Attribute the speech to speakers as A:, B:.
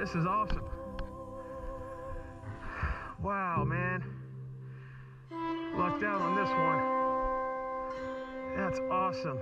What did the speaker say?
A: This is awesome. Wow, man. Lucked out on this one. That's awesome.